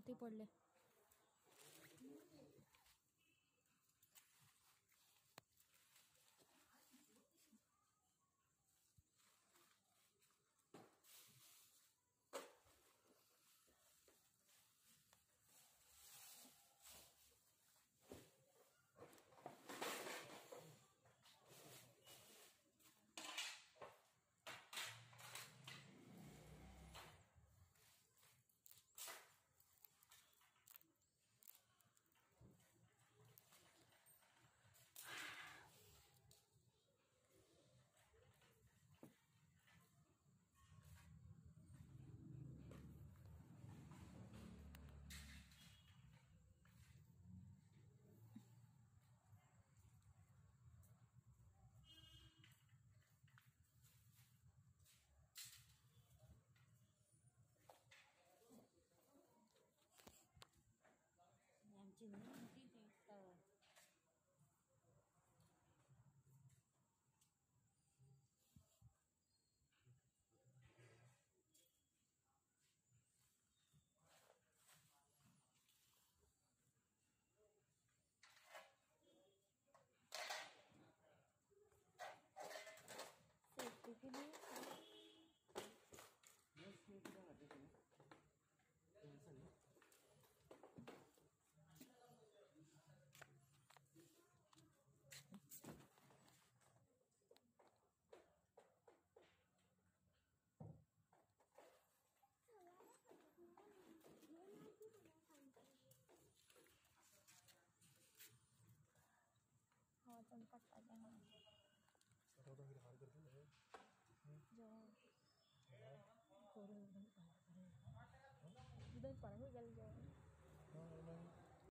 ক্ষতি করলে हाँ। फिर हार करते हैं जो उधर पार करे उधर